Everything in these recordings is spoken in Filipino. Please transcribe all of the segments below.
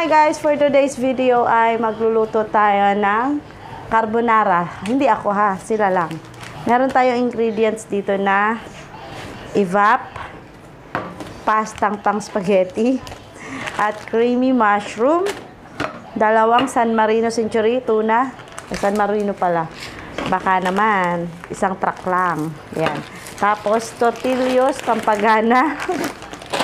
Hi guys, for today's video ay magluluto tayo ng carbonara. Hindi ako ha, sila lang. Meron tayong ingredients dito na evap, pastang pang spaghetti, at creamy mushroom, dalawang San Marino Century tuna, eh, San Marino pala. Baka naman, isang truck lang. Yan. Tapos, tortillos, pampagana,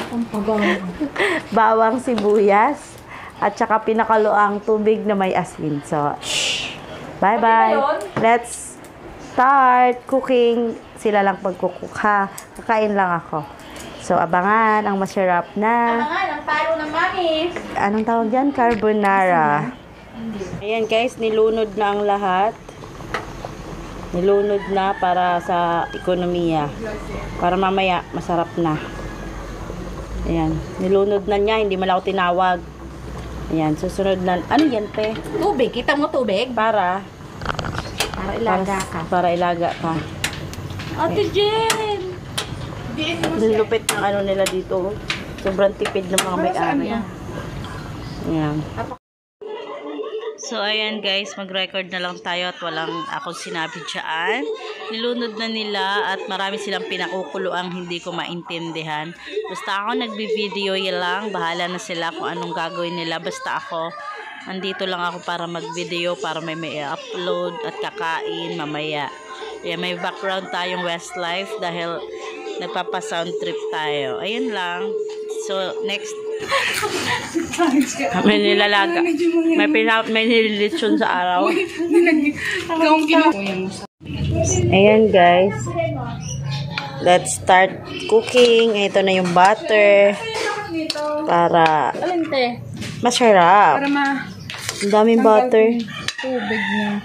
bawang sibuyas, at saka pinakaloang tubig na may asin. So, bye-bye. Let's start cooking. Sila lang pagkukuk ha. Kakain lang ako. So, abangan ang masarap na, Abangan ang paro ng mami. anong tawag dyan? Carbonara. Ayan guys, nilunod na ang lahat. Nilunod na para sa ekonomiya. Para mamaya, masarap na. Ayan, nilunod na niya, hindi man ako tinawag. Ayan, susunod na. Ano yan, pe? Tubig. Kita mo tubig? Para, Para ilaga ka. para ilaga ka. Ate Jen! Ang lupit ng ano nila dito. Sobrang tipid ng mga may-ari. Ayan. So, ayan guys, mag-record na lang tayo at walang akong sinabi dyan. Nilunod na nila at marami silang pinakukulo ang hindi ko maintindihan. Basta ako nagbi-video lang, bahala na sila kung anong gagawin nila. Basta ako, andito lang ako para mag-video, para may may upload at kakain mamaya. Yeah, may background tayong Westlife dahil nagpapa-sound trip tayo. Ayun lang. So, next may nilalaga. May, pina, may nililitsyon sa araw. Ayan guys. Let's start cooking. Ito na yung butter. Para masarap. Para ma... Ang daming butter. Tubig niya.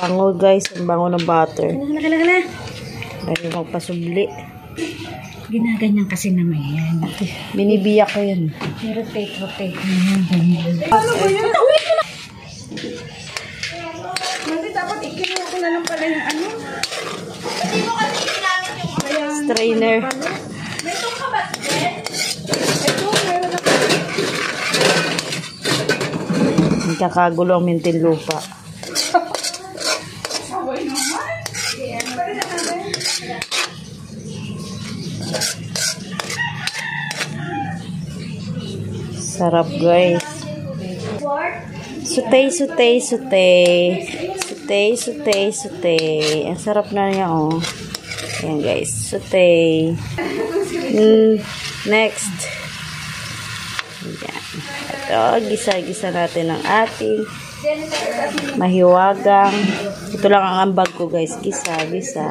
Bango guys. Ang bango ng butter. Dahil magpasubli. Ginaganyan kasi naman yan. Binibiyak ko yun. Rotate, rotate. Ano ba yun? Ko na lang pala yung ano. Strainer. Ito, meron ako. Nagkakagulo ang mintin lupa. Sabay naman. Pwede na natin. Sarap guys. Sutay, sutay, sutay. Sutay, sutay, sutay. Ang sarap na niya oh. Ayan guys. Sutay. Mm, next. Ayan. Ito, gisa-gisa natin ang ating mahiwagang. Ito lang ang ambag ko guys. Gisa, gisa.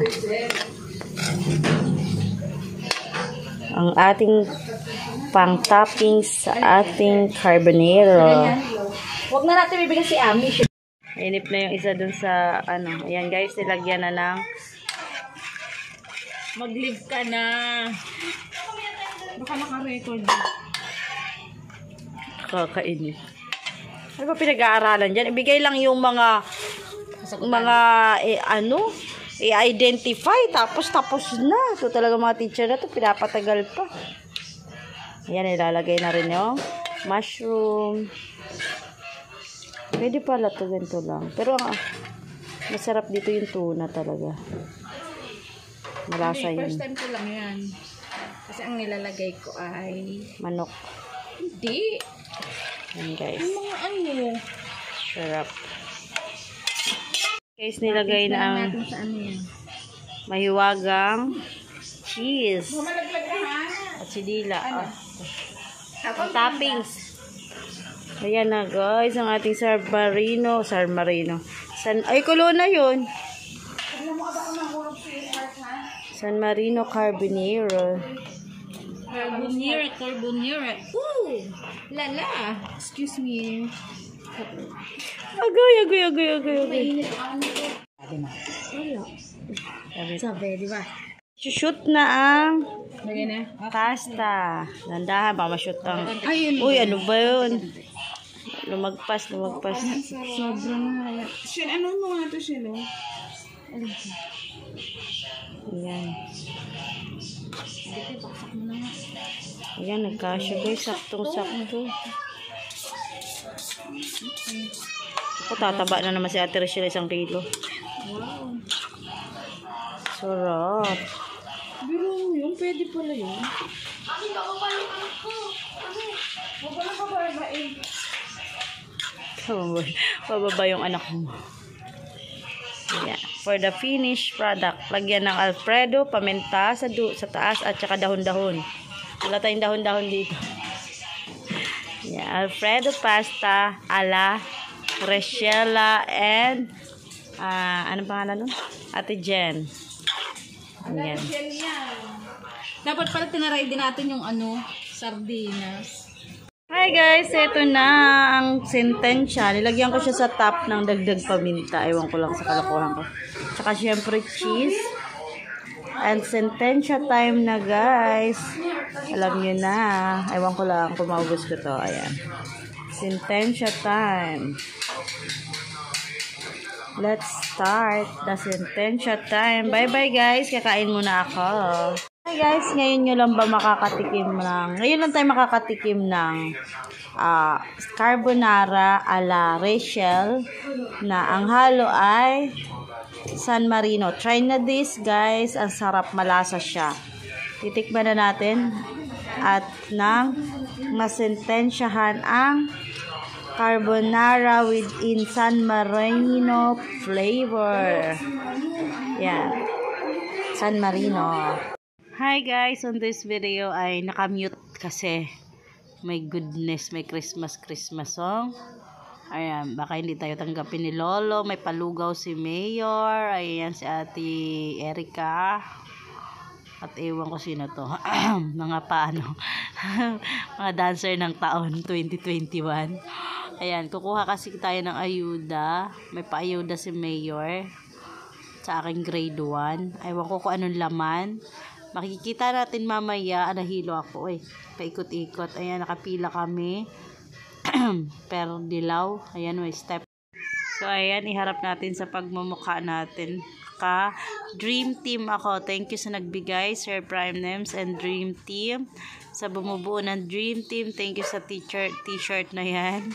Ang ating pang toppings sa ating carbonero. Huwag na natin bibigyan si Ami. Inip na yung isa dun sa ano. Ayan guys, nilagyan na ng Mag-live ka na. Baka naka-record. kakainip. Ano ba pinag-aaralan dyan? Ibigay lang yung mga mga eh, ano i-identify tapos tapos na. Ito talaga mga teacher na to pinapatagal pa. Ayan, ilalagay na rin yung mushroom. Pwede pala to ganito lang. Pero ang masarap dito yung tuna talaga. Malasa First yun. time ko lang yan. Kasi ang nilalagay ko ay... Manok. Hindi. Yan guys. Yung mga ano. Sarap. Guys, nilagay na ang ano mahiwagang cheese at sidila. Ah. Ang toppings. Ayan na guys, ang ating San Marino. San Marino. San, ay, kulo na yun. San Marino Carbonero. Carbonera, carbonera. Ooh! Lala! Excuse me. Agoy, agoy, agoy, agoy, agoy. Wala. Sabi, di ba? Shoot na ang pasta. Dandahan, baka ma-shoot ang... Uy, ano ba yun? Lumagpas, lumagpas. Sobrang haya. Shin, ano mo nga ito, Shin? oh? Ayan. Ayan, nagkasya guys. Saktong-sakto. Ako, tataba na naman si Ate Rachel isang kilo. Wow. Sarap. Biro mo yun, pwede pala yun. Bababa, bababa yung anak mo. Yeah. For the finished product, lagyan ng Alfredo, paminta sa, du sa taas at saka dahon-dahon. Wala tayong dahon-dahon dito. Yeah, Alfredo pasta ala Rachela and ah ano pangalan nun? Ate Jen. Ayan. Dapat pala tinaray din natin yung ano, sardinas. Hi guys, ito na ang sentensya. Nilagyan ko siya sa top ng dagdag paminta. Ewan ko lang sa kalokohan ko. Tsaka syempre cheese. And sentensya time na guys. Alam nyo na. Ewan ko lang kung maubos ko to. Ayan. Sentensya time. Let's start the sentensya time. Bye-bye guys. Kakain muna ako. Hi guys, ngayon nyo lang ba makakatikim ng, ngayon lang tayo makakatikim ng ah, carbonara ala Rachel na ang halo ay San Marino. Try na this guys, ang sarap malasa siya. Titikman na natin at nang masentensyahan ang carbonara within San Marino flavor. Yan. San Marino. Hi guys, on this video ay nakamute kasi my goodness, may Christmas Christmas song. Ayan, baka hindi tayo tanggapin ni Lolo. May palugaw si Mayor. Ayan si Ate Erika. At ewan ko sino to. mga paano. mga dancer ng taon 2021. Ayan, kukuha kasi tayo ng ayuda. May paayuda si Mayor sa aking grade 1. Ewan ko kung anong laman. Makikita natin mamaya. Ah, nahilo ako eh. Paikot-ikot. Ayan, nakapila kami. Pero dilaw. Ayan, may step. So, ayan, iharap natin sa pagmumukha natin. Ka, Dream Team ako. Thank you sa nagbigay, Sir Prime Names and Dream Team. Sa bumubuo ng Dream Team, thank you sa t-shirt, t-shirt na yan.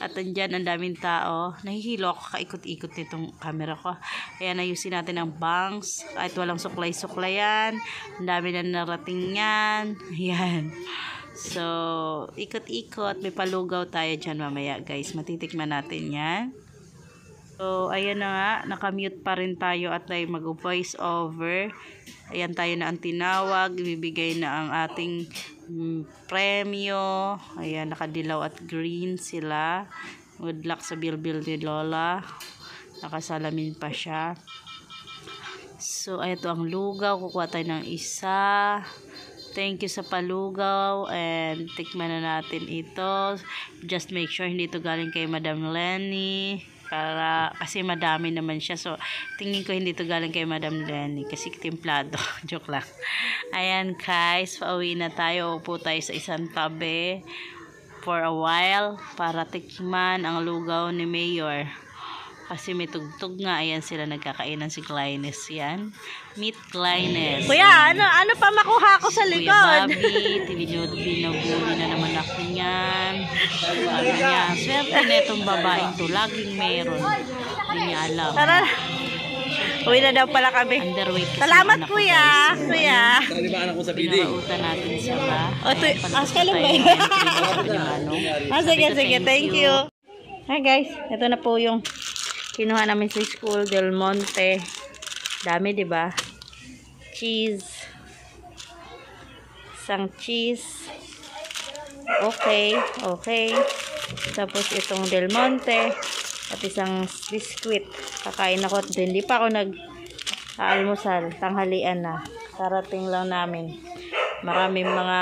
At andyan, ang daming tao. Nahihilo ako kaikot-ikot nitong camera ko. Ayan, ayusin natin ang banks. Kahit walang suklay-suklayan. Ang dami na narating yan. Ayan. So, ikot-ikot. May palugaw tayo dyan mamaya, guys. Matitikman natin yan. So, ayan na nga. Nakamute pa rin tayo at tayo mag-voice over. Ayan tayo na ang tinawag. Ibibigay na ang ating premyo. Ayan, nakadilaw at green sila. Good luck sa bilbil ni Lola. Nakasalamin pa siya. So, ito ang lugaw. Kukuha tayo ng isa. Thank you sa palugaw and tikman na natin ito. Just make sure hindi ito galing kay Madam Lenny para kasi madami naman siya. So, tingin ko hindi ito galing kay Madam Lenny kasi timplado. Joke lang. Ayan guys, pauwi na tayo. Upo tayo sa isang tabi for a while para tikman ang lugaw ni Mayor. Kasi may tugtog nga. Ayan sila nagkakainan si Clinus. Yan. Meet Clinus. Kuya, ano ano pa makuha ko sa Kuya Bobby, tinod, binabuli na naman ako niyan. Ano niya, swerte na itong babaeng to. Laging meron. Hindi niya alam. Tara. Uwi na daw pala kami. Underweight Salamat anak ko, kuya. Kuya. Ba anak ko sa bidding? Pinarautan natin siya ba? O, to, ah, kailan ba yun? Ah, sige, sige. Thank you. Hi guys, ito na po yung kinuha namin sa school Del Monte. Dami, 'di ba? Cheese. Isang cheese. Okay, okay. Tapos itong Del Monte at isang biscuit. Kakain ako at hindi pa ako nag almusal, tanghalian na. Karating lang namin. Maraming mga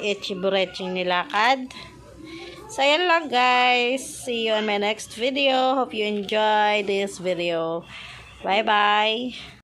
itchibureching nilakad. So, yan lang guys. See you on my next video. Hope you enjoy this video. Bye-bye.